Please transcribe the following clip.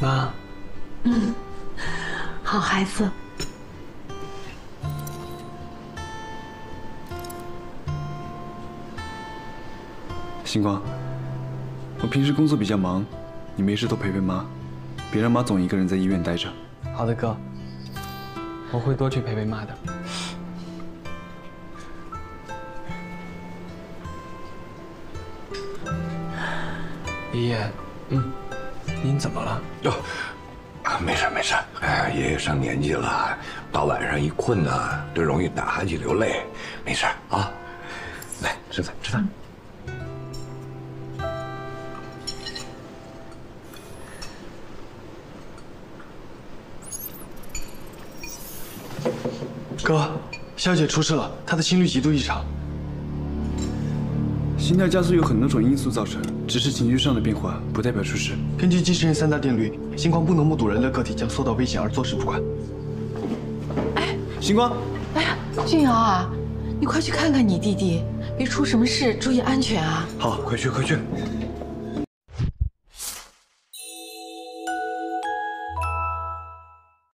妈，嗯好孩子。星光，我平时工作比较忙，你没事多陪陪妈，别让妈总一个人在医院待着。好的哥，我会多去陪陪妈的。爷爷，嗯，您怎么了？哟，啊，没事没事。哎，爷爷上年纪了，到晚上一困呢，就容易打哈欠流泪。没事啊，来吃饭吃饭。哥，肖姐出事了，她的心率极度异常。心跳加速有很多种因素造成，只是情绪上的变化，不代表出事。根据机器人三大定律，星光不能目睹人类个体将受到危险而坐视不管。哎星光，哎呀，俊瑶啊，你快去看看你弟弟，别出什么事，注意安全啊！好，快去快去。